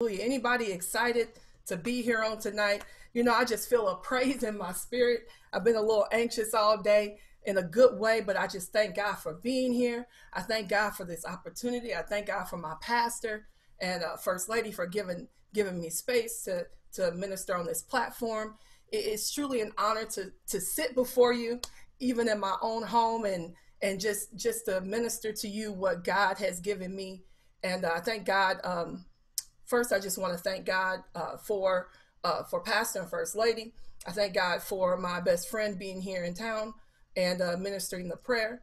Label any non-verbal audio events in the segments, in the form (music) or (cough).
Anybody excited to be here on tonight? You know, I just feel a praise in my spirit. I've been a little anxious all day in a good way, but I just thank God for being here. I thank God for this opportunity. I thank God for my pastor and uh, first lady for giving giving me space to to minister on this platform. It's truly an honor to to sit before you, even in my own home, and and just just to minister to you what God has given me. And uh, I thank God. Um, first, I just want to thank God uh, for uh, for Pastor and First Lady. I thank God for my best friend being here in town and uh, ministering the prayer.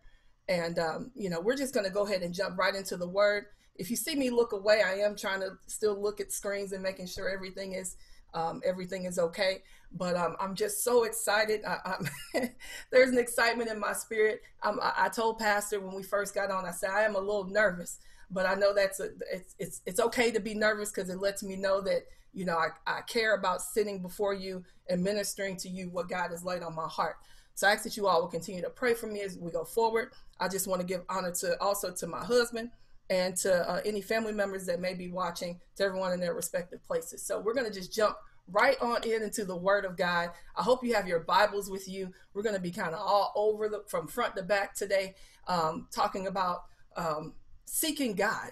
And um, you know, we're just going to go ahead and jump right into the Word. If you see me look away, I am trying to still look at screens and making sure everything is um, everything is okay. But um, I'm just so excited. I, (laughs) there's an excitement in my spirit. I, I told Pastor when we first got on, I said I am a little nervous but I know that's a, it's, it's, it's okay to be nervous because it lets me know that, you know, I, I care about sitting before you and ministering to you what God has laid on my heart. So I ask that you all will continue to pray for me as we go forward. I just want to give honor to also to my husband and to uh, any family members that may be watching, to everyone in their respective places. So we're going to just jump right on in into the Word of God. I hope you have your Bibles with you. We're going to be kind of all over the from front to back today, um, talking about um, seeking God.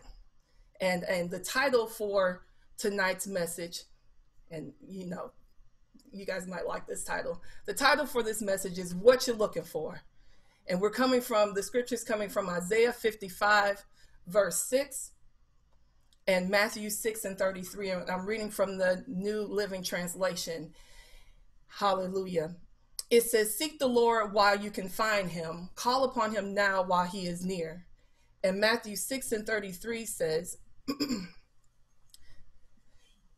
And and the title for tonight's message, and you know, you guys might like this title. The title for this message is What You're Looking For. And we're coming from the scriptures coming from Isaiah 55, verse 6, and Matthew 6 and 33. And I'm reading from the New Living Translation. Hallelujah. It says, Seek the Lord while you can find him, call upon him now while he is near. And Matthew 6 and 33 says,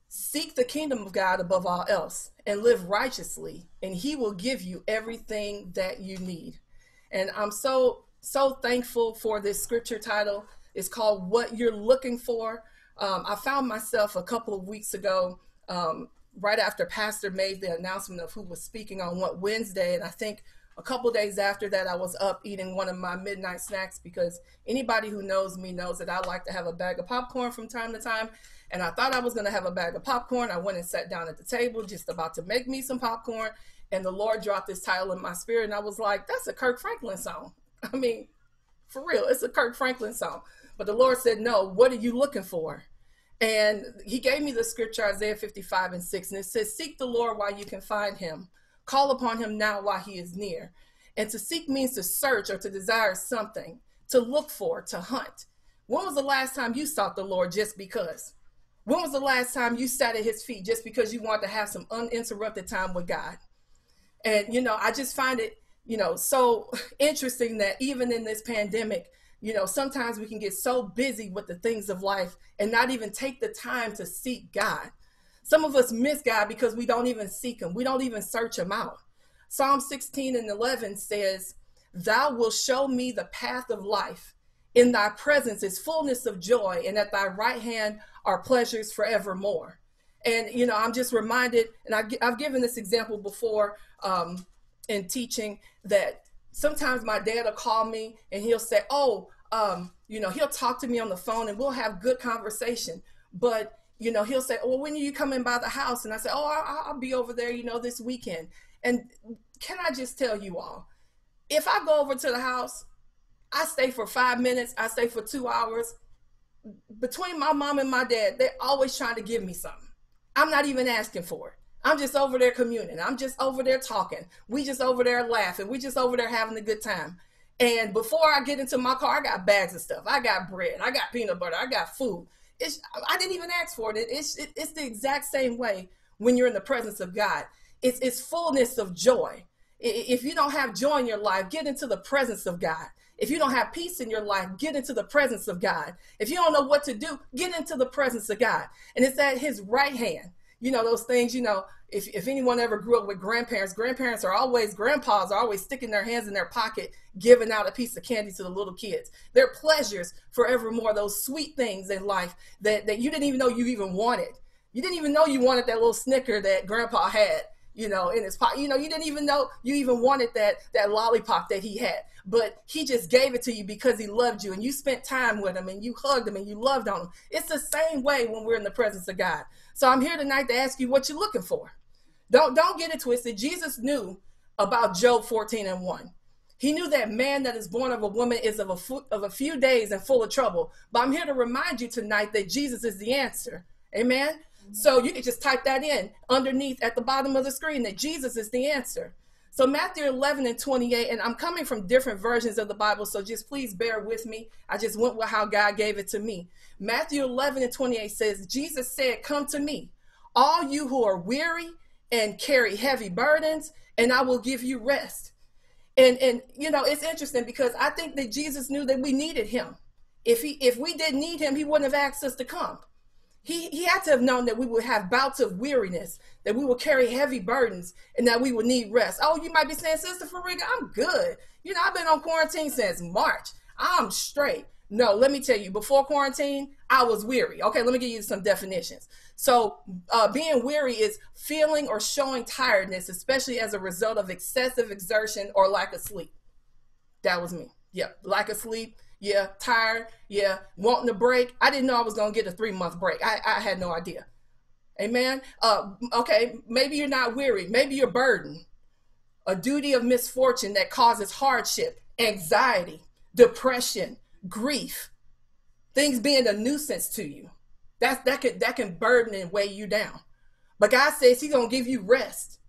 Seek the kingdom of God above all else and live righteously, and he will give you everything that you need. And I'm so, so thankful for this scripture title. It's called What You're Looking For. Um, I found myself a couple of weeks ago, um, right after Pastor made the announcement of who was speaking on what Wednesday. And I think a couple days after that, I was up eating one of my midnight snacks because anybody who knows me knows that I like to have a bag of popcorn from time to time. And I thought I was going to have a bag of popcorn. I went and sat down at the table, just about to make me some popcorn. And the Lord dropped this title in my spirit. And I was like, that's a Kirk Franklin song. (laughs) I mean, for real, it's a Kirk Franklin song. But the Lord said, no, what are you looking for? And he gave me the scripture, Isaiah 55 and 6. And it says, Seek the Lord while you can find him Call upon him now while he is near. And to seek means to search or to desire something, to look for, to hunt. When was the last time you sought the Lord just because? When was the last time you sat at his feet just because you wanted to have some uninterrupted time with God? And, you know, I just find it, you know, so (laughs) interesting that even in this pandemic, you know, sometimes we can get so busy with the things of life and not even take the time to seek God. Some of us miss God because we don't even seek him. We don't even search him out. Psalm 16 and 11 says, Thou wilt show me the path of life. In thy presence is fullness of joy, and at thy right hand are pleasures forevermore. And, you know, I'm just reminded, and I, have given this example before um, in teaching, that sometimes my dad will call me and he'll say, Oh, um, you know, he'll talk to me on the phone and we'll have good conversation. But you know, he'll say, well, when are you coming by the house? And I say, oh, I'll, I'll be over there, you know, this weekend. And can I just tell you all, if I go over to the house, I stay for five minutes, I stay for two hours. Between my mom and my dad, they're always trying to give me something. I'm not even asking for it. I'm just over there communing. I'm just over there talking. We just over there laughing. We just over there having a good time. And before I get into my car, I got bags of stuff. I got bread. I got peanut butter. I got food. It's, I didn't even ask for it. It's, it, it's the exact same way when you're in the presence of God. It's, it's fullness of joy. If you don't have joy in your life, get into the presence of God. If you don't have peace in your life, get into the presence of God. If you don't know what to do, get into the presence of God. And it's at his right hand. You know, those things, you know, if, if anyone ever grew up with grandparents, grandparents are always, grandpas are always sticking their hands in their pocket, giving out a piece of candy to the little kids. They're pleasures forevermore, those sweet things in life that, that you didn't even know you even wanted. You didn't even know you wanted that little snicker that grandpa had. you know, in his pocket. You know, you didn't even know you even wanted that that lollipop that he had, but he just gave it to you because he loved you, and you spent time with him, and you hugged him, and you loved on him. It's the same way when we're in the presence of God. So I'm here tonight to ask you what you're looking for. Don't don't get it twisted. Jesus knew about Job 14 and 1. He knew that man that is born of a woman is of a, of a few days and full of trouble. But I'm here to remind you tonight that Jesus is the answer. Amen. Mm-hmm. So you can just type that in underneath at the bottom of the screen that Jesus is the answer. So Matthew 11 and 28, and I'm coming from different versions of the Bible, so just please bear with me. I just went with how God gave it to me. Matthew 11 and 28 says, Jesus said, Come to me, all you who are weary and carry heavy burdens, and I will give you rest. And and you know, it's interesting because I think that Jesus knew that we needed him. If he if we didn't need him, he wouldn't have asked us to come. He, he had to have known that we would have bouts of weariness, that we would carry heavy burdens, and that we would need rest. Oh, you might be saying, Sister Fariga, I'm good. You know, I've been on quarantine since March. I'm straight. No, let me tell you, before quarantine, I was weary. Okay, let me give you some definitions. So, uh, being weary is feeling or showing tiredness, especially as a result of excessive exertion or lack of sleep. That was me. Yep, lack of sleep yeah, tired, yeah, wanting a break. I didn't know I was gonna get a three month break. I, I had no idea. Amen. Uh, okay, maybe you're not weary, maybe you're burdened. A duty of misfortune that causes hardship, anxiety, depression, grief, things being a nuisance to you. That's that can that can burden and weigh you down. But God says He's gonna give you rest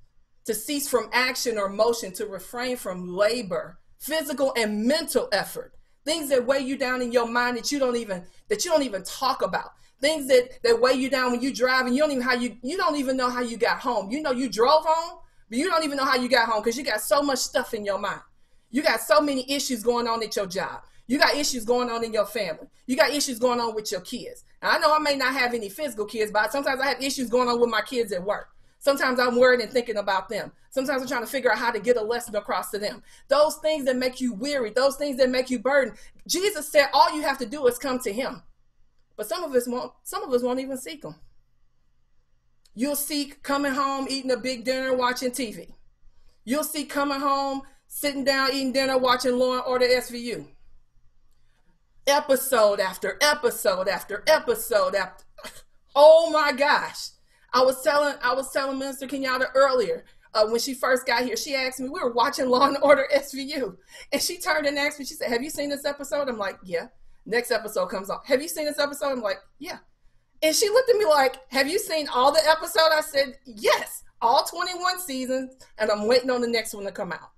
to cease from action or motion, to refrain from labor, physical and mental effort things that weigh you down in your mind that you don't even that you don't even talk about things that that weigh you down when you drive and you don't even how you you don't even know how you got home you know you drove home but you don't even know how you got home because you got so much stuff in your mind you got so many issues going on at your job you got issues going on in your family you got issues going on with your kids and i know i may not have any physical kids but sometimes i have issues going on with my kids at work Sometimes I'm worried and thinking about them. Sometimes I'm trying to figure out how to get a lesson across to them. Those things that make you weary, those things that make you burdened. Jesus said all you have to do is come to him. But some of us won't, some of us won't even seek him. You'll seek coming home, eating a big dinner, watching TV. You'll see coming home, sitting down, eating dinner, watching Law and Order SVU. Episode after episode after episode after. Oh my gosh. I was telling I was telling Minister Kenyatta earlier uh, when she first got here. She asked me, we were watching Law and Order SVU, and she turned and asked me. She said, "Have you seen this episode?" I'm like, "Yeah." Next episode comes on. Have you seen this episode? I'm like, "Yeah." And she looked at me like, "Have you seen all the episode?" I said, "Yes, all 21 seasons, and I'm waiting on the next one to come out."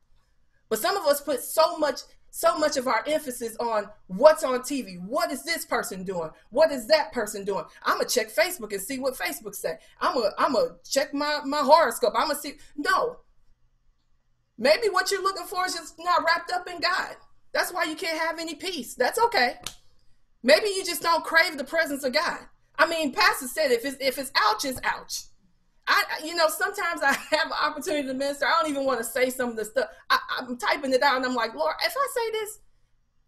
But some of us put so much so much of our emphasis on what's on TV. What is this person doing? What is that person doing? I'm gonna check Facebook and see what Facebook say. I'm gonna I'm gonna check my my horoscope. I'm gonna see. No. Maybe what you're looking for is just not wrapped up in God. That's why you can't have any peace. That's okay. Maybe you just don't crave the presence of God. I mean, Pastor said if it's if it's ouch, it's ouch. I, you know, sometimes I (laughs) have an opportunity to minister. I don't even want to say some of the stuff. I, am typing it out and I'm like, Lord, if I say this,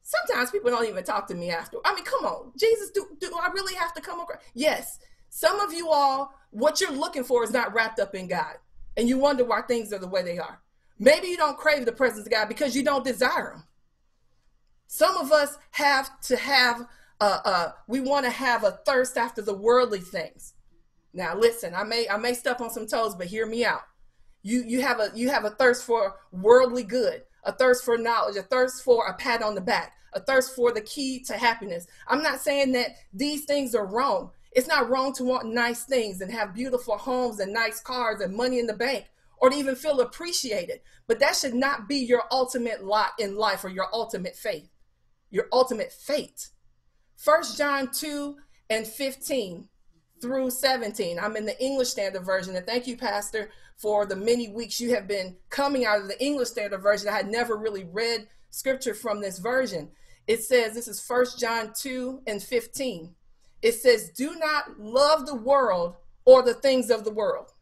sometimes people don't even talk to me after. I mean, come on, Jesus, do, do I really have to come across? Yes. Some of you all, what you're looking for is not wrapped up in God. And you wonder why things are the way they are. Maybe you don't crave the presence of God because you don't desire Him. Some of us have to have, uh, uh, we want to have a thirst after the worldly things. Now listen, I may I may step on some toes, but hear me out. You you have a you have a thirst for worldly good, a thirst for knowledge, a thirst for a pat on the back, a thirst for the key to happiness. I'm not saying that these things are wrong. It's not wrong to want nice things and have beautiful homes and nice cars and money in the bank or to even feel appreciated. But that should not be your ultimate lot in life or your ultimate faith, your ultimate fate. First John 2 and 15 through 17. I'm in the English Standard Version. And thank you, Pastor, for the many weeks you have been coming out of the English Standard Version. I had never really read scripture from this version. It says, this is First John 2 and 15. It says, Do not love the world or the things of the world.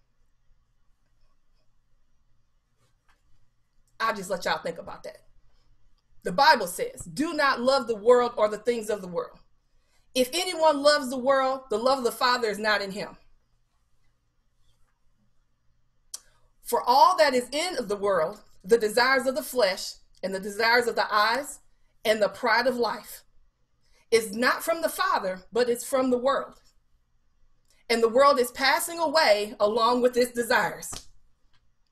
I'll just let y'all think about that. The Bible says, Do not love the world or the things of the world. If anyone loves the world, the love of the Father is not in him. For all that is in the world, the desires of the flesh and the desires of the eyes and the pride of life, is not from the Father, but it's from the world. And the world is passing away along with its desires.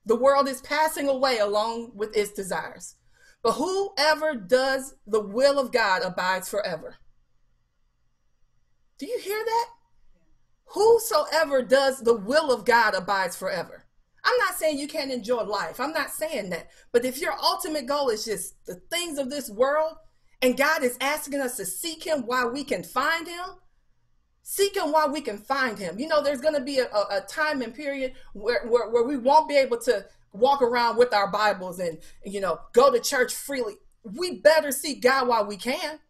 The world is passing away along with its desires. But whoever does the will of God abides forever. Do you hear that? Whosoever does the will of God abides forever. I'm not saying you can't enjoy life. I'm not saying that. But if your ultimate goal is just the things of this world, and God is asking us to seek Him while we can find Him, seek Him while we can find Him. You know, there's going to be a, a, time and period where, where, where we won't be able to walk around with our Bibles and, you know, go to church freely. We better seek God while we can.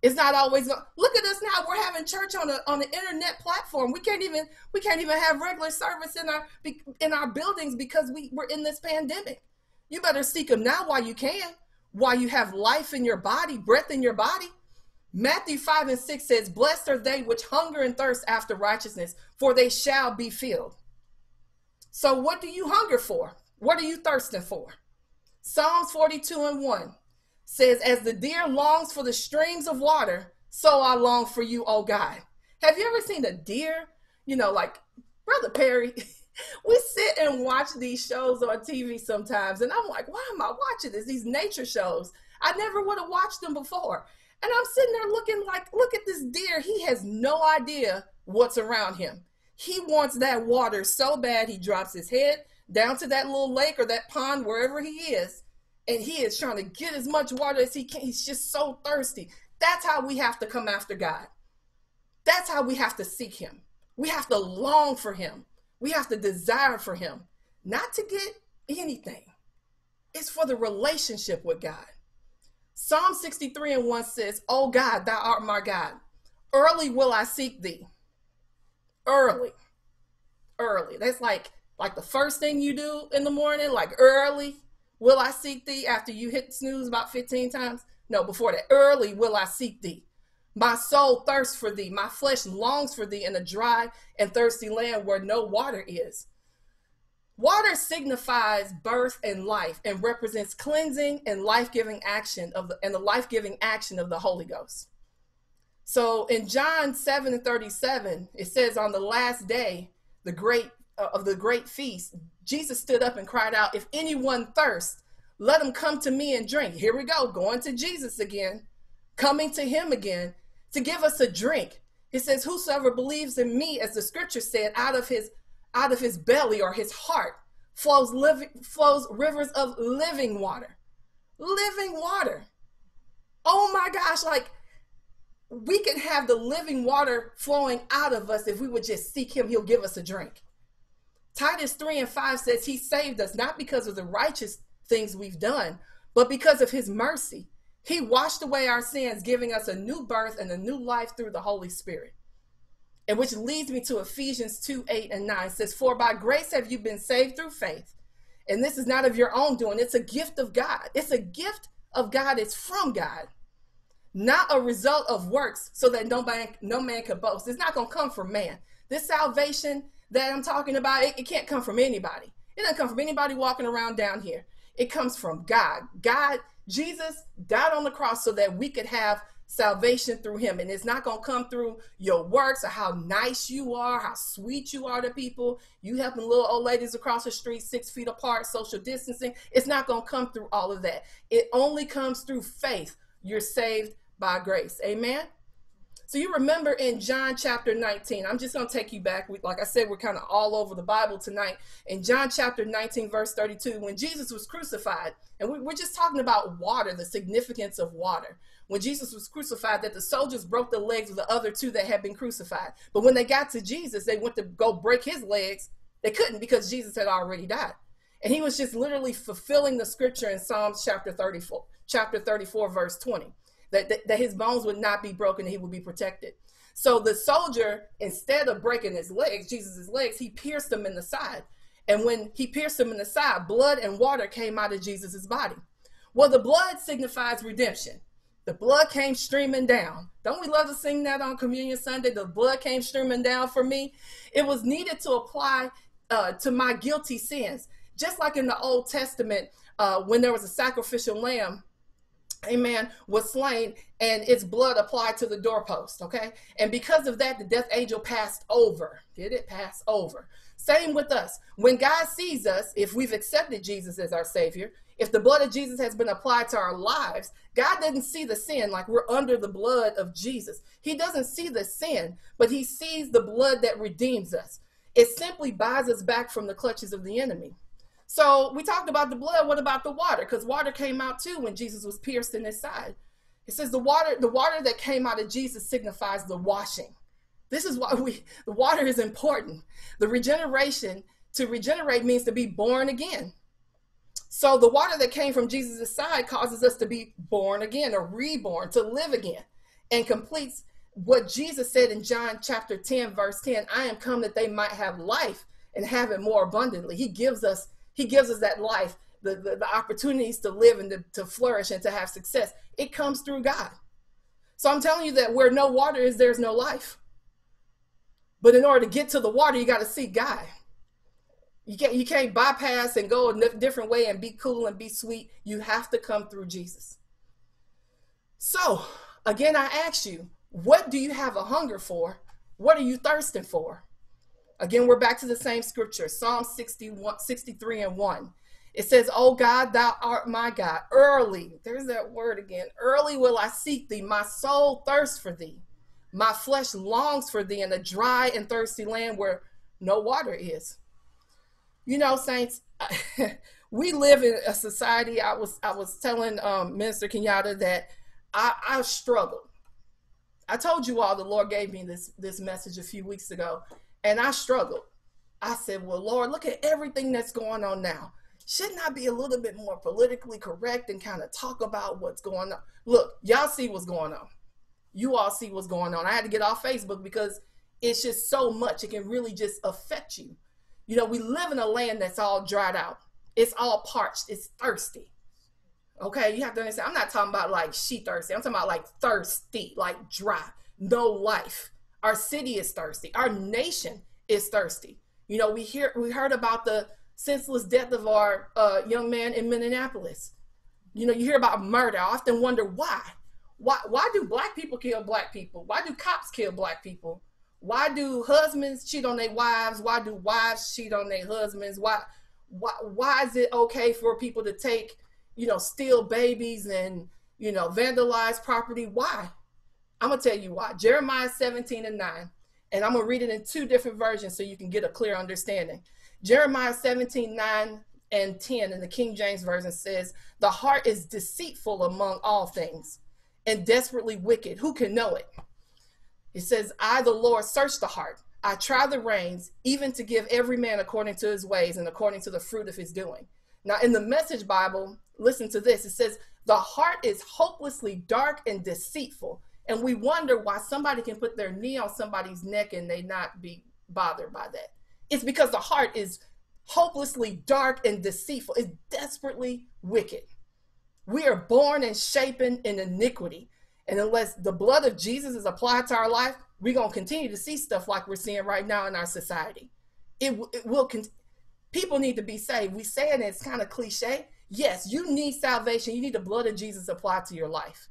It's not always look at us now. We're having church on a on the internet platform. We can't even we can't even have regular service in our in our buildings because we we're in this pandemic. You better seek him now while you can, while you have life in your body, breath in your body. Matthew 5 and 6 says, Blessed are they which hunger and thirst after righteousness, for they shall be filled. So, what do you hunger for? What are you thirsting for? Psalms 42 and 1 says, As the deer longs for the streams of water, so I long for you, oh God. Have you ever seen a deer? You know, like Brother Perry, (laughs) we sit and watch these shows on TV sometimes, and I'm like, why am I watching this? These nature shows. I never would have watched them before. And I'm sitting there looking like, look at this deer. He has no idea what's around him. He wants that water so bad, he drops his head down to that little lake or that pond, wherever he is, and he is trying to get as much water as he can. He's just so thirsty. That's how we have to come after God. That's how we have to seek him. We have to long for him. We have to desire for him, not to get anything. It's for the relationship with God. Psalm 63 and 1 says, Oh God, thou art my God. Early will I seek thee. Early. Early. That's like like the first thing you do in the morning, like early Will I seek thee after you hit snooze about 15 times? No, before that. Early will I seek thee. My soul thirsts for thee. My flesh longs for thee in a dry and thirsty land where no water is. Water signifies birth and life and represents cleansing and life-giving action of the and the life-giving action of the Holy Ghost. So in John 7 and 37, it says on the last day, the great uh, of the great feast, Jesus stood up and cried out, If anyone thirsts, let him come to me and drink. Here we go, going to Jesus again, coming to him again to give us a drink. He says, Whosoever believes in me, as the scripture said, out of his out of his belly or his heart flows living flows rivers of living water. Living water. Oh my gosh, like we can have the living water flowing out of us if we would just seek him, he'll give us a drink. Titus 3 and 5 says he saved us not because of the righteous things we've done, but because of his mercy. He washed away our sins, giving us a new birth and a new life through the Holy Spirit. And which leads me to Ephesians 2 8 and 9 says, For by grace have you been saved through faith. And this is not of your own doing, it's a gift of God. It's a gift of God, it's from God, not a result of works, so that no man, no man can boast. It's not going to come from man. This salvation that I'm talking about, it, it can't come from anybody. It doesn't come from anybody walking around down here. It comes from God. God, Jesus died on the cross so that we could have salvation through him. And it's not going to come through your works or how nice you are, how sweet you are to people. You helping little old ladies across the street six feet apart, social distancing. It's not going to come through all of that. It only comes through faith. You're saved by grace. Amen. So you remember in John chapter 19, I'm just going to take you back. We, like I said, we're kind of all over the Bible tonight. In John chapter 19, verse 32, when Jesus was crucified, and we, we're just talking about water, the significance of water. When Jesus was crucified, that the soldiers broke the legs of the other two that had been crucified. But when they got to Jesus, they went to go break his legs. They couldn't because Jesus had already died. And he was just literally fulfilling the scripture in Psalms chapter 34, chapter 34, verse 20 that, that, that his bones would not be broken and he would be protected. So the soldier, instead of breaking his legs, Jesus' legs, he pierced them in the side. And when he pierced them in the side, blood and water came out of Jesus' body. Well, the blood signifies redemption. The blood came streaming down. Don't we love to sing that on Communion Sunday? The blood came streaming down for me. It was needed to apply uh, to my guilty sins. Just like in the Old Testament, uh, when there was a sacrificial lamb, amen, was slain and its blood applied to the doorpost, okay? And because of that, the death angel passed over. Did it pass over? Same with us. When God sees us, if we've accepted Jesus as our Savior, if the blood of Jesus has been applied to our lives, God doesn't see the sin like we're under the blood of Jesus. He doesn't see the sin, but He sees the blood that redeems us. It simply buys us back from the clutches of the enemy. So we talked about the blood. What about the water? Because water came out too when Jesus was pierced in his side. It says the water, the water that came out of Jesus signifies the washing. This is why we the water is important. The regeneration, to regenerate means to be born again. So the water that came from Jesus' side causes us to be born again or reborn, to live again, and completes what Jesus said in John chapter 10, verse 10 I am come that they might have life and have it more abundantly. He gives us he gives us that life, the, the, the opportunities to live and to, to flourish and to have success. It comes through God. So I'm telling you that where no water is, there's no life. But in order to get to the water, you got to see God. You can't you can't bypass and go a different way and be cool and be sweet. You have to come through Jesus. So again, I ask you, what do you have a hunger for? What are you thirsting for? Again, we're back to the same scripture, Psalm 61, 63 and 1. It says, Oh God, thou art my God. Early, there's that word again. Early will I seek thee. My soul thirsts for thee. My flesh longs for thee in a dry and thirsty land where no water is. You know, saints, (laughs) we live in a society. I was I was telling um, Minister Kenyatta that I, I struggled. I told you all the Lord gave me this this message a few weeks ago and I struggled. I said, Well, Lord, look at everything that's going on now. Shouldn't I be a little bit more politically correct and kind of talk about what's going on? Look, y'all see what's going on. You all see what's going on. I had to get off Facebook because it's just so much. It can really just affect you. You know, we live in a land that's all dried out, it's all parched, it's thirsty. Okay, you have to understand. I'm not talking about like she thirsty. I'm talking about like thirsty, like dry, no life. Our city is thirsty. Our nation is thirsty. You know, we hear we heard about the senseless death of our uh, young man in Minneapolis. You know, you hear about murder. I often wonder why. Why why do black people kill black people? Why do cops kill black people? Why do husbands cheat on their wives? Why do wives cheat on their husbands? Why why why is it okay for people to take, you know, steal babies and, you know, vandalize property? Why? I'm going to tell you why. Jeremiah 17 and 9. And I'm going to read it in two different versions so you can get a clear understanding. Jeremiah 17, 9 and 10 in the King James Version says, The heart is deceitful among all things and desperately wicked. Who can know it? It says, I, the Lord, search the heart. I try the reins, even to give every man according to his ways and according to the fruit of his doing. Now, in the Message Bible, listen to this. It says, The heart is hopelessly dark and deceitful and we wonder why somebody can put their knee on somebody's neck and they not be bothered by that. It's because the heart is hopelessly dark and deceitful. It's desperately wicked. We are born and shapen in iniquity. And unless the blood of Jesus is applied to our life, we're going to continue to see stuff like we're seeing right now in our society. It, it will, con- people need to be saved. We say it and it's kind of cliche. Yes, you need salvation. You need the blood of Jesus applied to your life.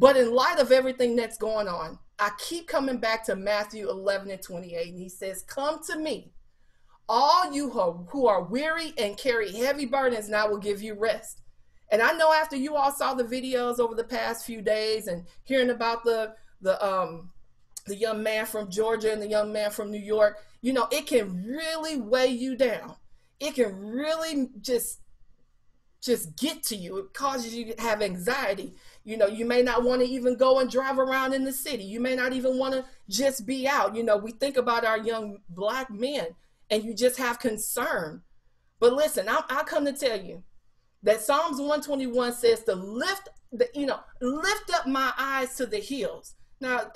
But in light of everything that's going on, I keep coming back to Matthew 11 and 28, and he says, Come to me, all you who are weary and carry heavy burdens, and I will give you rest. And I know after you all saw the videos over the past few days and hearing about the the um the young man from Georgia and the young man from New York, you know, it can really weigh you down. It can really just just get to you. It causes you to have anxiety. You know, you may not want to even go and drive around in the city. You may not even want to just be out. You know, we think about our young black men and you just have concern. But listen, I, I come to tell you that Psalms 121 says to lift the, you know, lift up my eyes to the hills. Now,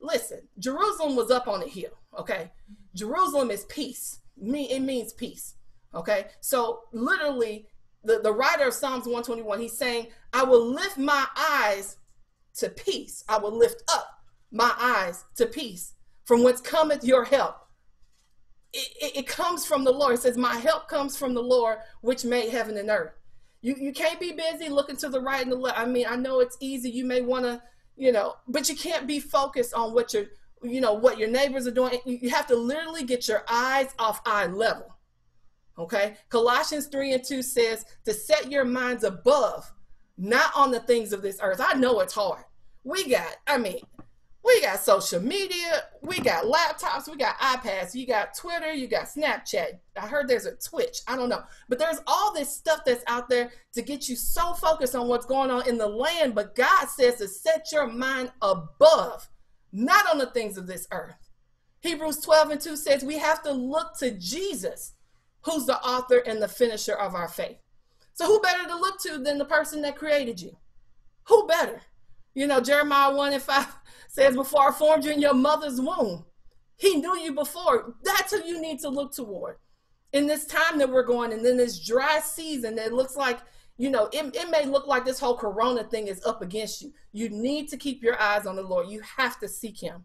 listen, Jerusalem was up on a hill, okay? Jerusalem is peace. Me, it means peace, okay? So literally, the, the writer of Psalms 121, he's saying, I will lift my eyes to peace. I will lift up my eyes to peace. From whence cometh your help? it, it comes from the Lord. It says, My help comes from the Lord, which made heaven and earth. You you can't be busy looking to the right and the left. I mean, I know it's easy. You may want to, you know, but you can't be focused on what your, you know, what your neighbors are doing. You have to literally get your eyes off eye level. Okay. Colossians 3 and 2 says to set your minds above, not on the things of this earth. I know it's hard. We got, I mean, we got social media, we got laptops, we got iPads, you got Twitter, you got Snapchat. I heard there's a Twitch. I don't know. But there's all this stuff that's out there to get you so focused on what's going on in the land. But God says to set your mind above, not on the things of this earth. Hebrews 12 and 2 says we have to look to Jesus, who's the author and the finisher of our faith. So, who better to look to than the person that created you? Who better? You know, Jeremiah 1 and 5 (laughs) says, Before I formed you in your mother's womb, he knew you before. That's who you need to look toward. In this time that we're going, and then this dry season that looks like, you know, it, it may look like this whole corona thing is up against you. You need to keep your eyes on the Lord. You have to seek him.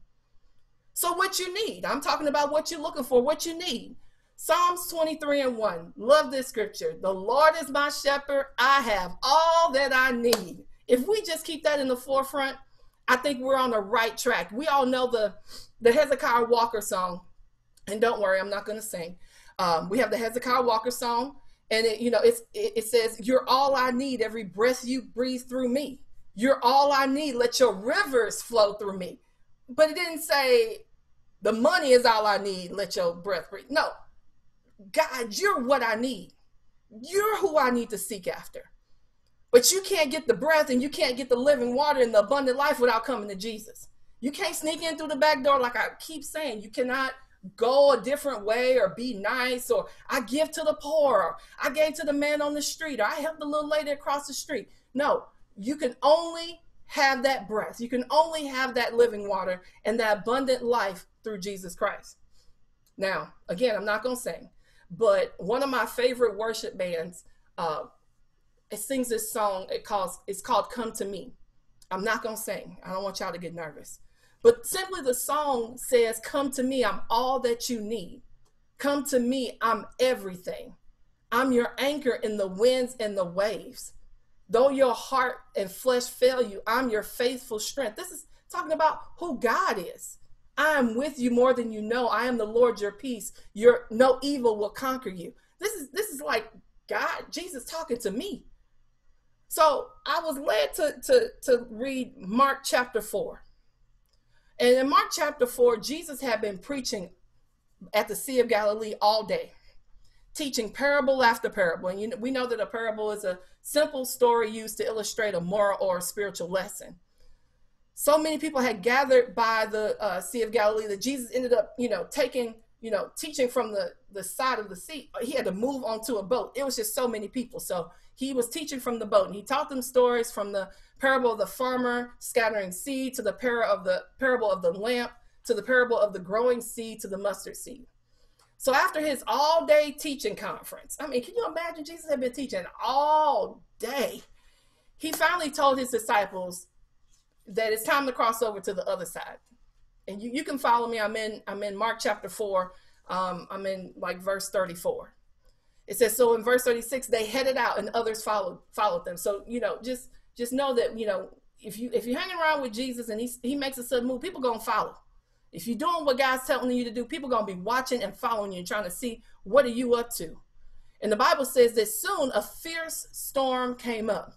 So, what you need, I'm talking about what you're looking for, what you need. Psalms 23 and 1. Love this scripture. The Lord is my shepherd. I have all that I need. If we just keep that in the forefront, I think we're on the right track. We all know the the Hezekiah Walker song, and don't worry, I'm not going to sing. Um, we have the Hezekiah Walker song, and it, you know it's it, it says, "You're all I need. Every breath you breathe through me. You're all I need. Let your rivers flow through me." But it didn't say the money is all I need. Let your breath breathe. No, God, you're what I need. You're who I need to seek after. But you can't get the breath and you can't get the living water and the abundant life without coming to Jesus. You can't sneak in through the back door like I keep saying. You cannot go a different way or be nice or I give to the poor or I gave to the man on the street or I helped the little lady across the street. No, you can only have that breath. You can only have that living water and that abundant life through Jesus Christ. Now, again, I'm not going to sing, but one of my favorite worship bands uh, it sings this song. It calls it's called "Come to Me." I'm not gonna sing. I don't want y'all to get nervous. But simply the song says, "Come to me. I'm all that you need. Come to me. I'm everything. I'm your anchor in the winds and the waves. Though your heart and flesh fail you, I'm your faithful strength." This is talking about who God is. I am with you more than you know. I am the Lord your peace. Your no evil will conquer you. This is this is like God, Jesus talking to me. So I was led to, to, to read Mark chapter 4. And in Mark chapter 4, Jesus had been preaching at the Sea of Galilee all day, teaching parable after parable. And you know, we know that a parable is a simple story used to illustrate a moral or a spiritual lesson. So many people had gathered by the uh, Sea of Galilee that Jesus ended up, you know, taking, you know, teaching from the, the side of the sea. He had to move onto a boat. It was just so many people. So he was teaching from the boat and he taught them stories from the parable of the farmer scattering seed to the parable of the parable of the lamp to the parable of the growing seed to the mustard seed. So after his all day teaching conference, I mean, can you imagine Jesus had been teaching all day? He finally told his disciples that it's time to cross over to the other side. And you, you can follow me. I'm in I'm in Mark chapter 4. Um, I'm in like verse 34. It says, so in verse 36, they headed out and others followed followed them. So, you know, just just know that, you know, if you if you're hanging around with Jesus and he he makes a sudden move, people gonna follow. If you're doing what God's telling you to do, people gonna be watching and following you and trying to see what are you up to. And the Bible says that soon a fierce storm came up.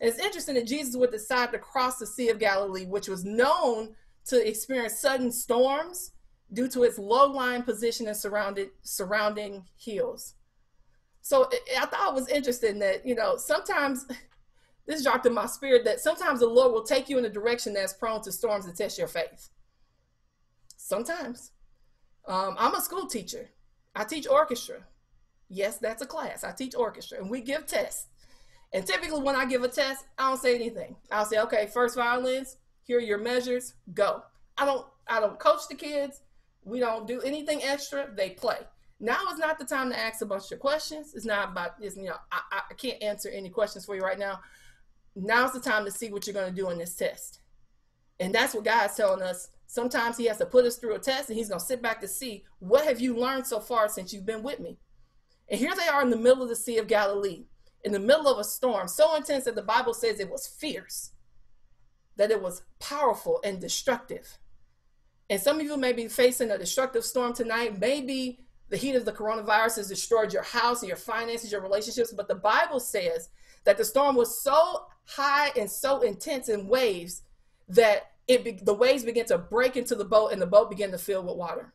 It's interesting that Jesus would decide to cross the Sea of Galilee, which was known to experience sudden storms due to its low-lying position and surrounded surrounding hills. So I thought it was interesting that, you know, sometimes (laughs) this dropped in my spirit that sometimes the Lord will take you in a direction that's prone to storms to test your faith. Sometimes. Um, I'm a school teacher. I teach orchestra. Yes, that's a class. I teach orchestra and we give tests. And typically when I give a test, I don't say anything. I'll say, okay, first violins, here are your measures, go. I don't I don't coach the kids. We don't do anything extra. They play. Now is not the time to ask a bunch of questions. It's not about this, you know, I, I can't answer any questions for you right now. Now's the time to see what you're going to do in this test. And that's what God's telling us Sometimes he has to put us through a test and he's going to sit back to see what have you learned so far since you've been with me. And here they are in the middle of the Sea of Galilee, in the middle of a storm, so intense that the Bible says it was fierce, that it was powerful and destructive. And some of you may be facing a destructive storm tonight. Maybe the heat of the coronavirus has destroyed your house, your finances, your relationships. But the Bible says that the storm was so high and so intense in waves that it be, the waves begin to break into the boat and the boat began to fill with water.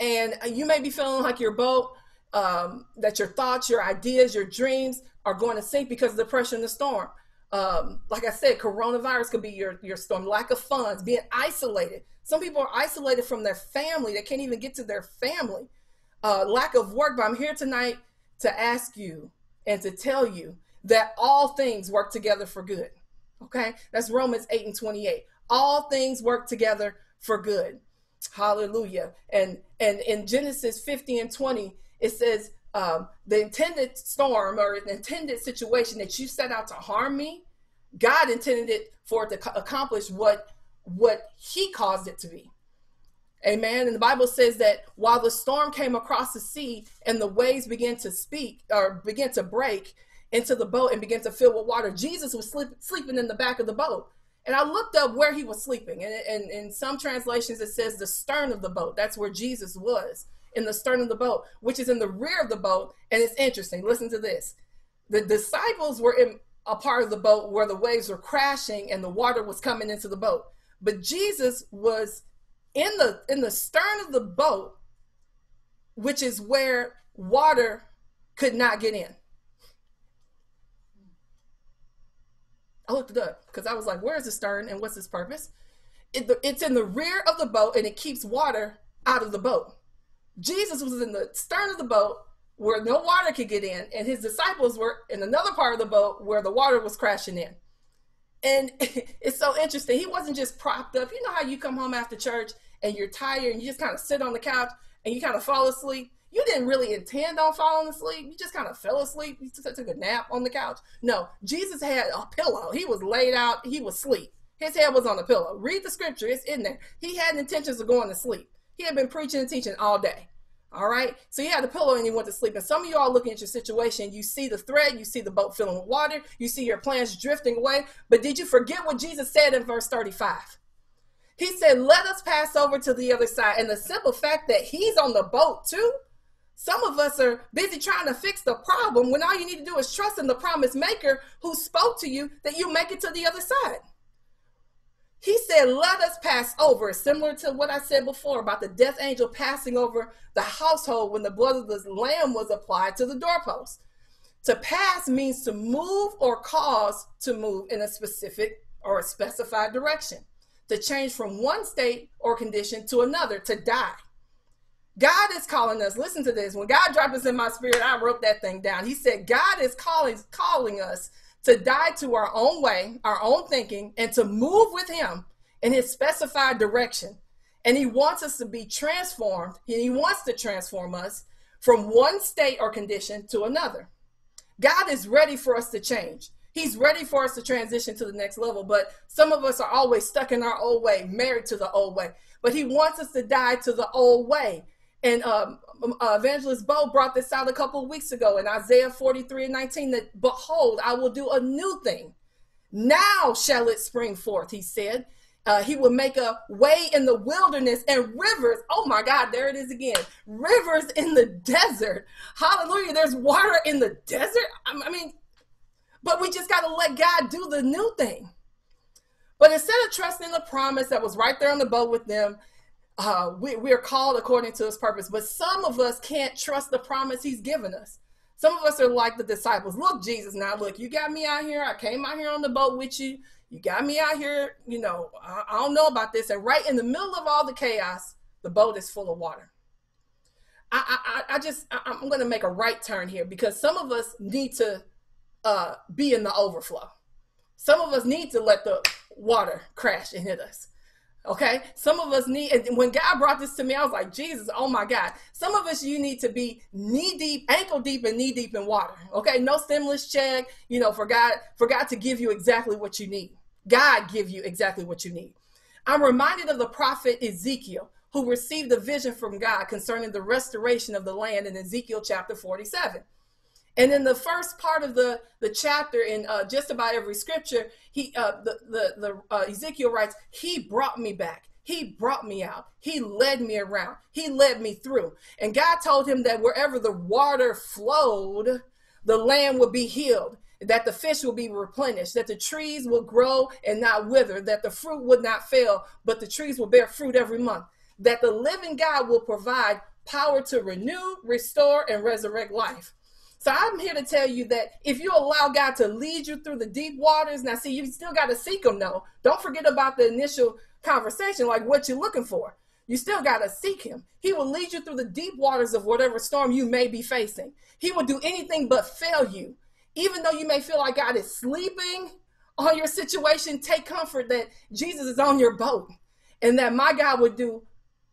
And you may be feeling like your boat, um, that your thoughts, your ideas, your dreams are going to sink because of the pressure in the storm. Um, like I said, coronavirus could be your, your storm, lack of funds, being isolated. Some people are isolated from their family. They can't even get to their family. Uh, lack of work. But I'm here tonight to ask you and to tell you that all things work together for good. Okay, that's Romans 8 and 28. All things work together for good. Hallelujah. And and in Genesis 50 and 20, it says, um, the intended storm or the intended situation that you set out to harm me, God intended it for it to accomplish what what He caused it to be. Amen. And the Bible says that while the storm came across the sea and the waves began to speak or began to break, into the boat and began to fill with water. Jesus was sleep, sleeping in the back of the boat. And I looked up where he was sleeping. And, and in some translations, it says the stern of the boat. That's where Jesus was, in the stern of the boat, which is in the rear of the boat. And it's interesting. Listen to this. The disciples were in a part of the boat where the waves were crashing and the water was coming into the boat. But Jesus was in the in the stern of the boat, which is where water could not get in. I looked it up because I was like, where's the stern and what's its purpose? It, it's in the rear of the boat and it keeps water out of the boat. Jesus was in the stern of the boat where no water could get in, and his disciples were in another part of the boat where the water was crashing in. And (laughs) it's so interesting. He wasn't just propped up. You know how you come home after church and you're tired and you just kind of sit on the couch and you kind of fall asleep? you didn't really intend on falling asleep. You just kind of fell asleep. You took a nap on the couch. No, Jesus had a pillow. He was laid out. He was asleep. His head was on the pillow. Read the scripture. It's in there. He had intentions of going to sleep. He had been preaching and teaching all day. All right. So he had the pillow and he went to sleep. And some of you all looking at your situation, you see the thread, you see the boat filling with water, you see your plans drifting away. But did you forget what Jesus said in verse 35? He said, Let us pass over to the other side. And the simple fact that he's on the boat too some of us are busy trying to fix the problem when all you need to do is trust in the promise maker who spoke to you that you make it to the other side. He said, Let us pass over, similar to what I said before about the death angel passing over the household when the blood of the lamb was applied to the doorpost. To pass means to move or cause to move in a specific or a specified direction, to change from one state or condition to another, to die. God is calling us. Listen to this. When God dropped this in my spirit, I wrote that thing down. He said, God is calling, calling us to die to our own way, our own thinking, and to move with Him in His specified direction. And He wants us to be transformed. He wants to transform us from one state or condition to another. God is ready for us to change. He's ready for us to transition to the next level. But some of us are always stuck in our old way, married to the old way. But He wants us to die to the old way and um, uh, Evangelist Bo brought this out a couple weeks ago in Isaiah 43 and 19 that, Behold, I will do a new thing. Now shall it spring forth, he said. Uh, he will make a way in the wilderness and rivers. Oh my God, there it is again. Rivers in the desert. Hallelujah. There's water in the desert. I mean, but we just got to let God do the new thing. But instead of trusting the promise that was right there on the boat with them, uh, we, we are called according to his purpose, but some of us can't trust the promise he's given us. Some of us are like the disciples. Look, Jesus, now look, you got me out here. I came out here on the boat with you. You got me out here. You know, I, I don't know about this. And right in the middle of all the chaos, the boat is full of water. I, I, I just, I, am going to make a right turn here because some of us need to uh, be in the overflow. Some of us need to let the water crash and hit us. Okay. Some of us need, and when God brought this to me, I was like, Jesus, oh my God. Some of us, you need to be knee deep, ankle deep, and knee deep in water. Okay. No stimulus check, you know, for God, for God to give you exactly what you need. God give you exactly what you need. I'm reminded of the prophet Ezekiel, who received a vision from God concerning the restoration of the land in Ezekiel chapter 47. And in the first part of the, the chapter, in uh, just about every scripture, he uh, the the, the uh, Ezekiel writes, "He brought me back. He brought me out. He led me around. He led me through." And God told him that wherever the water flowed, the land would be healed, that the fish will be replenished, that the trees will grow and not wither, that the fruit would not fail, but the trees will bear fruit every month, that the living God will provide power to renew, restore, and resurrect life. So I'm here to tell you that if you allow God to lead you through the deep waters, now see, you still got to seek Him though. Don't forget about the initial conversation, like what you're looking for. You still got to seek Him. He will lead you through the deep waters of whatever storm you may be facing. He will do anything but fail you. Even though you may feel like God is sleeping on your situation, take comfort that Jesus is on your boat and that my God would do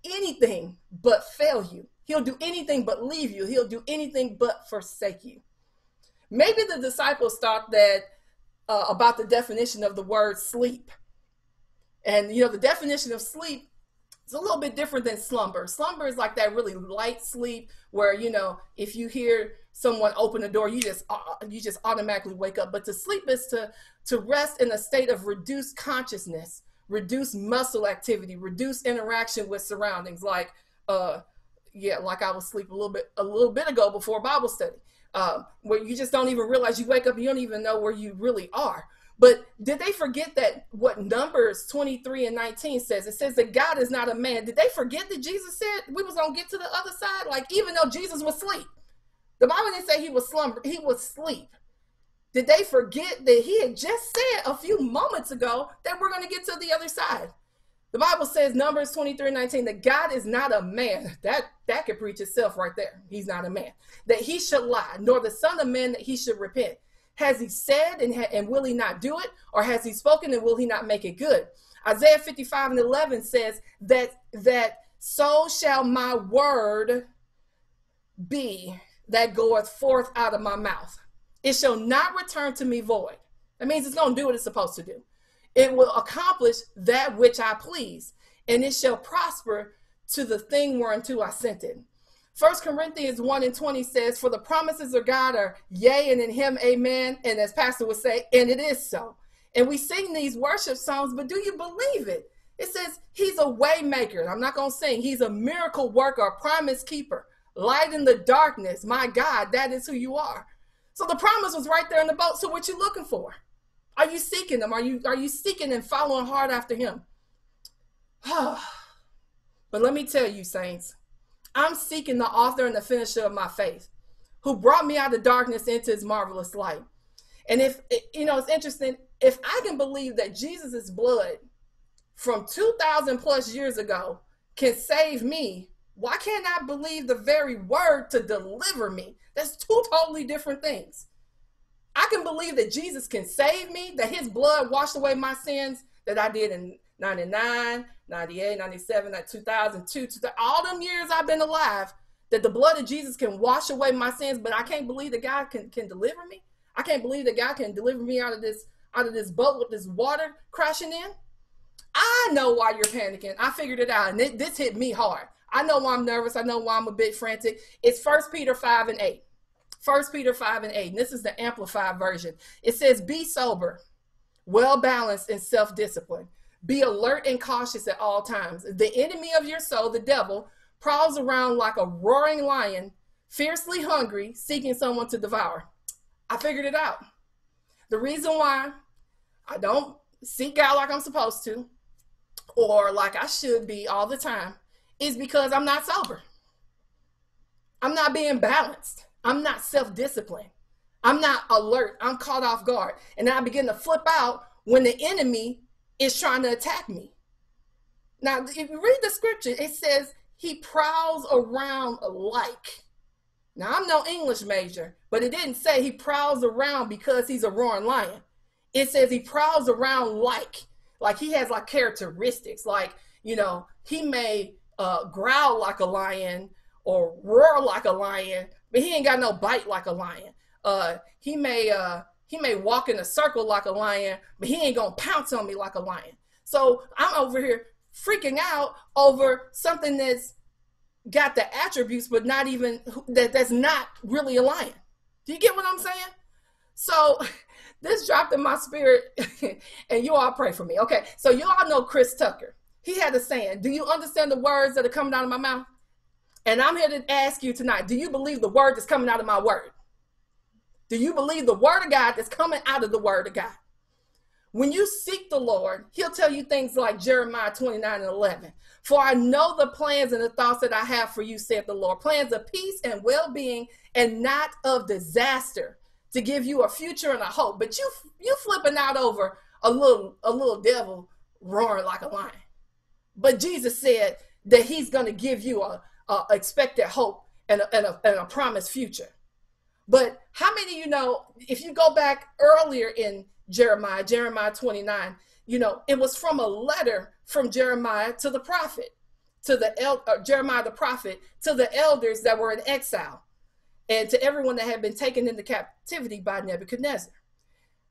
anything but fail you. He'll do anything but leave you. He'll do anything but forsake you. Maybe the disciples thought that uh, about the definition of the word sleep. And, you know, the definition of sleep is a little bit different than slumber. Slumber is like that really light sleep where, you know, if you hear someone open the door, you just uh, you just automatically wake up. But to sleep is to to rest in a state of reduced consciousness, reduced muscle activity, reduced interaction with surroundings like uh yeah, like I was asleep a little bit a little bit ago before Bible study, um, where you just don't even realize you wake up, you don't even know where you really are. But did they forget that what Numbers 23 and 19 says? It says that God is not a man. Did they forget that Jesus said we was gonna get to the other side? Like even though Jesus was asleep, the Bible didn't say he was slumber, he was asleep. Did they forget that he had just said a few moments ago that we're gonna get to the other side? The Bible says, Numbers 23 19, that God is not a man. That that could preach itself right there. He's not a man. That he should lie, nor the son of man that he should repent. Has he said and, ha- and will he not do it? Or has he spoken and will he not make it good? Isaiah 55 and 11 says that that so shall my word be that goeth forth out of my mouth. It shall not return to me void. That means it's going to do what it's supposed to do. It will accomplish that which I please, and it shall prosper to the thing whereunto I sent it. First Corinthians 1 and 20 says, For the promises of God are yea, and in him amen. And as Pastor would say, and it is so. And we sing these worship songs, but do you believe it? It says he's a waymaker. I'm not gonna sing, he's a miracle worker, a promise keeper, light in the darkness. My God, that is who you are. So the promise was right there in the boat. So what you looking for? Are you seeking them? Are you are you seeking and following hard after him? (sighs) but let me tell you, saints, I'm seeking the author and the finisher of my faith, who brought me out of darkness into his marvelous light. And if you know, it's interesting, if I can believe that Jesus' blood from 2000 plus years ago can save me, why can't I believe the very word to deliver me? That's two totally different things. I can believe that Jesus can save me, that his blood washed away my sins that I did in 99, 98, 97, 2002, all them years I've been alive, that the blood of Jesus can wash away my sins, but I can't believe that God can, can deliver me. I can't believe that God can deliver me out of this out of this boat with this water crashing in. I know why you're panicking. I figured it out, and it, this hit me hard. I know why I'm nervous. I know why I'm a bit frantic. It's First Peter 5 and 8. First Peter 5 and 8. And this is the amplified version. It says, Be sober, well balanced, and self disciplined. Be alert and cautious at all times. The enemy of your soul, the devil, prowls around like a roaring lion, fiercely hungry, seeking someone to devour. I figured it out. The reason why I don't seek God like I'm supposed to, or like I should be all the time, is because I'm not sober. I'm not being balanced. I'm not self disciplined. I'm not alert. I'm caught off guard. And I begin to flip out when the enemy is trying to attack me. Now, if you read the scripture, it says he prowls around like. Now, I'm no English major, but it didn't say he prowls around because he's a roaring lion. It says he prowls around like, like he has like characteristics. Like, you know, he may uh, growl like a lion or roar like a lion, but he ain't got no bite like a lion. Uh, he may uh, he may walk in a circle like a lion, but he ain't gonna pounce on me like a lion. So I'm over here freaking out over something that's got the attributes, but not even that that's not really a lion. Do you get what I'm saying? So (laughs) this dropped in my spirit, (laughs) and you all pray for me. Okay, so you all know Chris Tucker. He had a saying, Do you understand the words that are coming out of my mouth? And I'm here to ask you tonight, do you believe the word that's coming out of my word? Do you believe the word of God that's coming out of the word of God? When you seek the Lord, he'll tell you things like Jeremiah 29 and 11. For I know the plans and the thoughts that I have for you, said the Lord. Plans of peace and well being and not of disaster to give you a future and a hope. But you you flipping out over a little a little devil roaring like a lion. But Jesus said that he's going to give you a, a, expected hope and a, and, a, and a promised future. But how many you know, if you go back earlier in Jeremiah, Jeremiah 29, you know, it was from a letter from Jeremiah to the prophet, to the el- uh, Jeremiah the prophet, to the elders that were in exile, and to everyone that had been taken into captivity by Nebuchadnezzar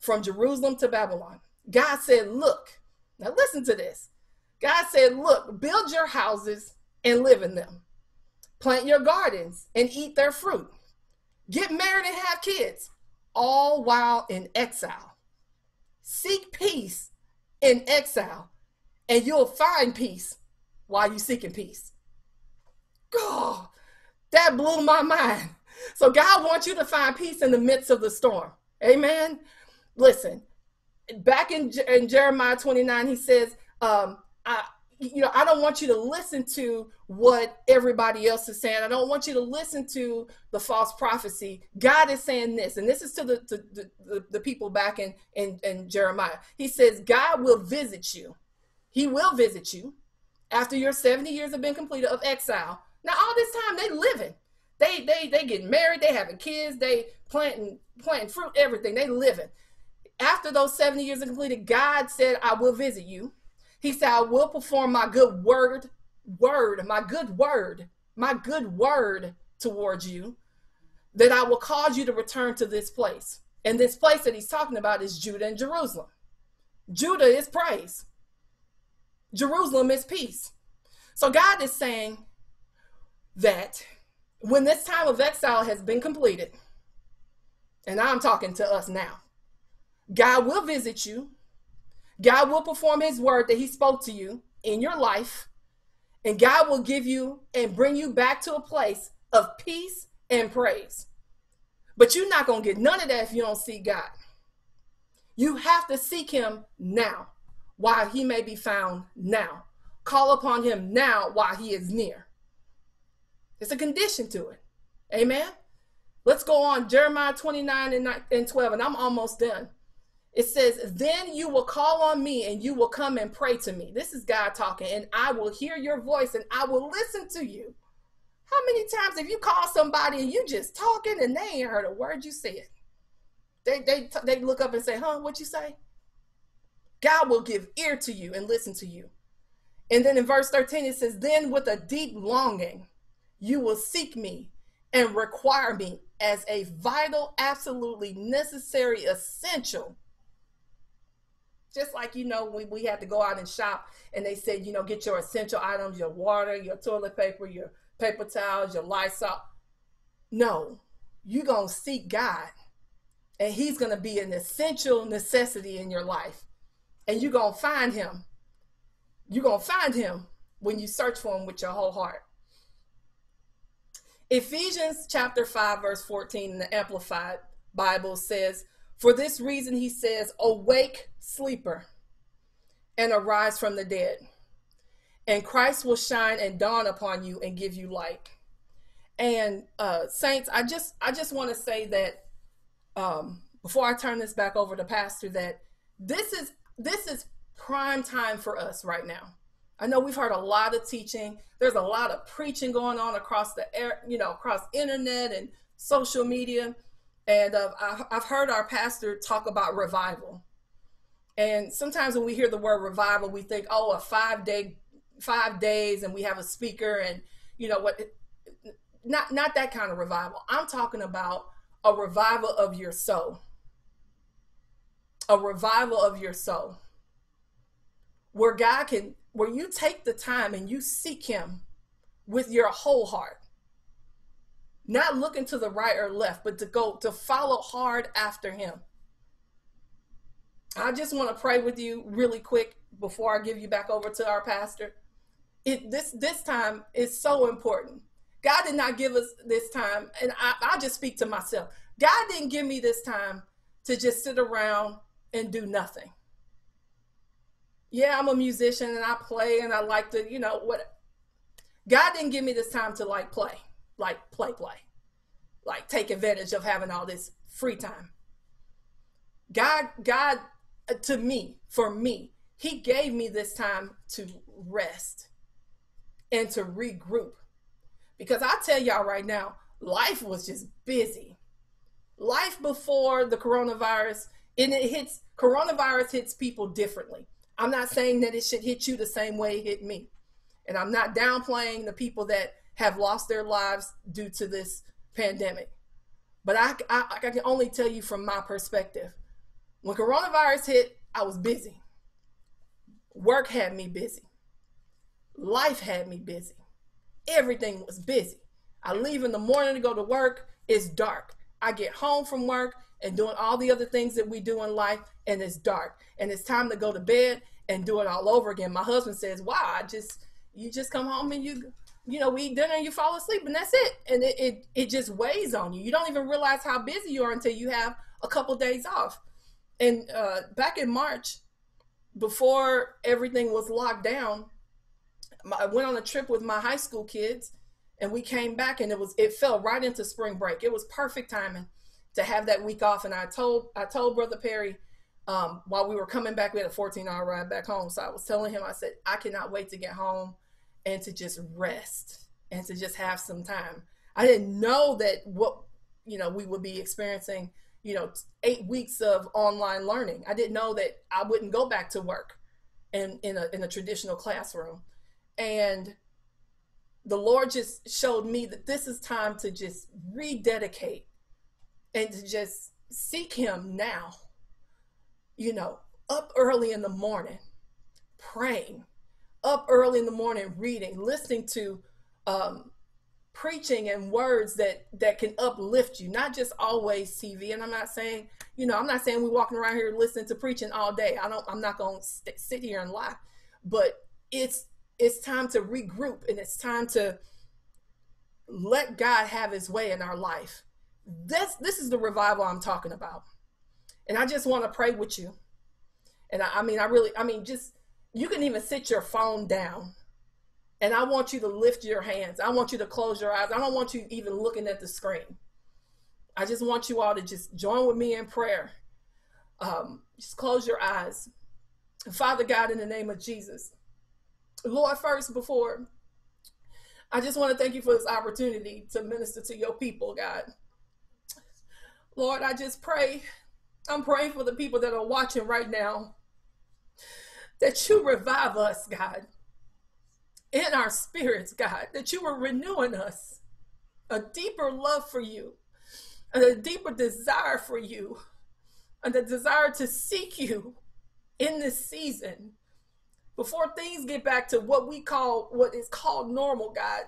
from Jerusalem to Babylon. God said, Look, now listen to this. God said, Look, build your houses and live in them, plant your gardens and eat their fruit, get married and have kids, all while in exile. Seek peace in exile, and you'll find peace while you're seeking peace. God, that blew my mind. So God wants you to find peace in the midst of the storm. Amen. Listen, back in, in Jeremiah 29, he says, um, I, you know, I don't want you to listen to what everybody else is saying. I don't want you to listen to the false prophecy. God is saying this, and this is to the to the, the, the people back in, in in Jeremiah. He says, God will visit you. He will visit you after your 70 years have been completed of exile. Now, all this time they living. They they they getting married, they having kids, they planting planting fruit, everything. They living. After those 70 years are completed, God said, I will visit you he said, I will perform my good word, word, my good word, my good word towards you, that I will cause you to return to this place. And this place that he's talking about is Judah and Jerusalem. Judah is praise, Jerusalem is peace. So God is saying that when this time of exile has been completed, and I'm talking to us now, God will visit you God will perform his word that he spoke to you in your life, and God will give you and bring you back to a place of peace and praise. But you're not going to get none of that if you don't see God. You have to seek him now while he may be found now. Call upon him now while he is near. It's a condition to it. Amen. Let's go on. Jeremiah 29 and 12, and I'm almost done. It says, Then you will call on me and you will come and pray to me. This is God talking, and I will hear your voice and I will listen to you. How many times have you called somebody and you just talking and they ain't heard a word you said? They, they, they look up and say, Huh, what you say? God will give ear to you and listen to you. And then in verse 13, it says, Then with a deep longing, you will seek me and require me as a vital, absolutely necessary, essential just like, you know, we, we had to go out and shop and they said, you know, get your essential items, your water, your toilet paper, your paper towels, your Lysol. No, you're to seek God and he's to be an essential necessity in your life. And you're to find him. You're to find him when you search for him with your whole heart. Ephesians chapter 5, verse 14 in the Amplified Bible says, for this reason, he says, Awake, sleeper, and arise from the dead, and Christ will shine and dawn upon you and give you light. And uh, saints, I just I just want to say that um, before I turn this back over to Pastor, that this is this is prime time for us right now. I know we've heard a lot of teaching. There's a lot of preaching going on across the air, you know, across internet and social media. And uh, I've heard our pastor talk about revival. And sometimes when we hear the word revival, we think, oh, a five day, five days, and we have a speaker, and you know what? Not not that kind of revival. I'm talking about a revival of your soul. A revival of your soul. where God can, where you take the time and you seek Him with your whole heart. Not looking to the right or left, but to go to follow hard after Him. I just want to pray with you really quick before I give you back over to our pastor. It, this this time is so important. God did not give us this time, and I, I just speak to myself. God didn't give me this time to just sit around and do nothing. Yeah, I'm a musician and I play and I like to, you know, what God didn't give me this time to like play, like play, play, like take advantage of having all this free time. God, God, uh, to me, for me, He gave me this time to rest and to regroup. Because I tell y'all right now, life was just busy. Life before the coronavirus, and it hits, coronavirus hits people differently. I'm not saying that it should hit you the same way it hit me. And I'm not downplaying the people that have lost their lives due to this pandemic. But I, I, I can only tell you from my perspective. When coronavirus hit, I was busy. Work had me busy. Life had me busy. Everything was busy. I leave in the morning to go to work. It's dark. I get home from work and doing all the other things that we do in life, and it's dark. And it's time to go to bed and do it all over again. My husband says, Wow, I just you just come home and you you know, we eat dinner and you fall asleep and that's it. And it, it, it just weighs on you. You don't even realize how busy you are until you have a couple days off. And uh, back in March, before everything was locked down, I went on a trip with my high school kids and we came back and it was it fell right into spring break. It was perfect timing to have that week off. And I told I told Brother Perry um, while we were coming back, we had a 14 hour ride back home. So I was telling him, I said, I cannot wait to get home and to just rest and to just have some time. I didn't know that what, you know, we would be experiencing, you know, eight weeks of online learning. I didn't know that I wouldn't go back to work in, in a, in a traditional classroom. And the Lord just showed me that this is time to just rededicate and to just seek Him now you know, up early in the morning, praying, up early in the morning, reading, listening to um, preaching and words that that can uplift you, not just always TV. And I'm not saying, you know, I'm not saying we're walking around here listening to preaching all day. I don't. I'm not going to st- sit here and lie, but it's it's time to regroup and it's time to let God have His way in our life. This this is the revival I'm talking about. And I just want to pray with you. And I, I mean, I really, I mean, just you can even sit your phone down. And I want you to lift your hands. I want you to close your eyes. I don't want you even looking at the screen. I just want you all to just join with me in prayer. Um, just close your eyes. Father God, in the name of Jesus, Lord, first, before I just want to thank you for this opportunity to minister to your people, God. Lord, I just pray I'm praying for the people that are watching right now that you revive us, God, in our spirits, God, that you are renewing us a deeper love for you, and a deeper desire for you, and a desire to seek you in this season before things get back to what we call what is called normal, God.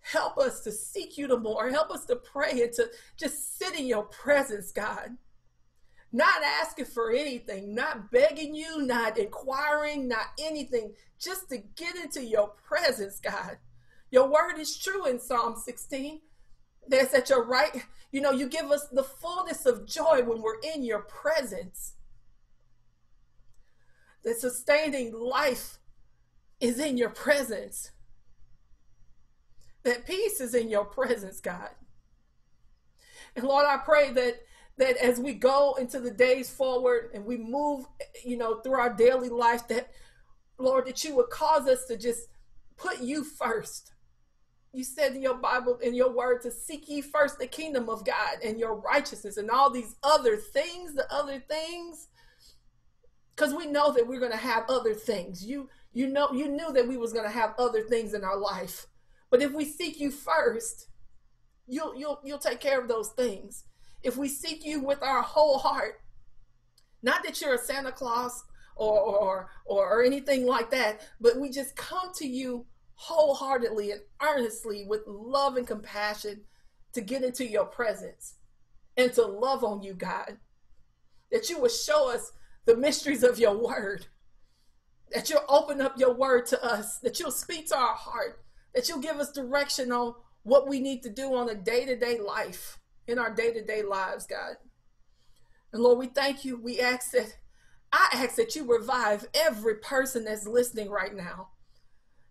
Help us to seek you the more. Help us to pray and to just sit in your presence, God not asking for anything, not begging you, not inquiring, not anything, just to get into your presence, God. Your word is true in Psalm 16. There's at your right, you know, you give us the fullness of joy when we're in your presence. The sustaining life is in your presence. That peace is in your presence, God. And Lord, I pray that that as we go into the days forward and we move, you know, through our daily life, that Lord, that you would cause us to just put you first. You said in your Bible, in your word, to seek ye first the kingdom of God and your righteousness and all these other things, the other things. Because we know that we're going to have other things. You you know you knew that we was going to have other things in our life. But if we seek you first, you'll you'll you'll take care of those things if we seek you with our whole heart. Not that you're a Santa Claus or, or, or, or anything like that, but we just come to you wholeheartedly and earnestly with love and compassion to get into your presence and to love on you, God. That you will show us the mysteries of your word. That you'll open up your word to us. That you'll speak to our heart. That you'll give us direction on what we need to do on a day to day life, in our day to day lives, God. And Lord, we thank you. We ask that, I ask that you revive every person that's listening right now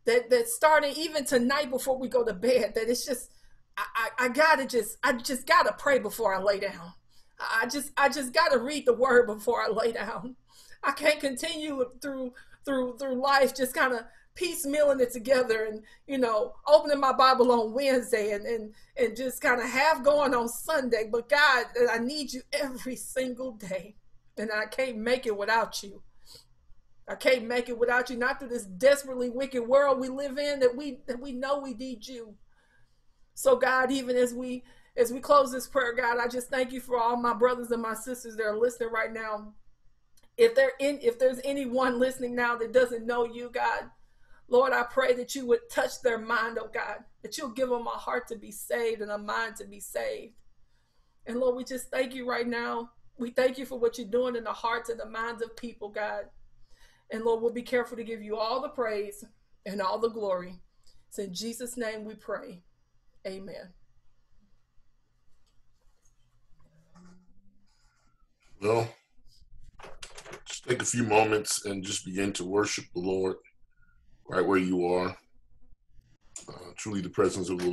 that that starting even tonight before we go to bed that it's just I, I, I gotta just I just gotta pray before I lay down. I just I just gotta read the word before I lay down. I can't continue through through through life just kind of piecemealing it together and you know opening my Bible on Wednesday and and and just kind of half going on Sunday. But God, I need you every single day, and I can't make it without you. I can't make it without you. Not through this desperately wicked world we live in that we that we know we need you. So God, even as we as we close this prayer, God, I just thank you for all my brothers and my sisters that are listening right now. If there in if there's anyone listening now that doesn't know you, God, Lord, I pray that you would touch their mind, oh God, that you'll give them a heart to be saved and a mind to be saved. And Lord, we just thank you right now. We thank you for what you're doing in the hearts and the minds of people, God. And Lord, we'll be careful to give you all the praise and all the glory. It's in Jesus' name we pray. Amen. Well, just take a few moments and just begin to worship the Lord right where you are. Uh, truly, the presence of the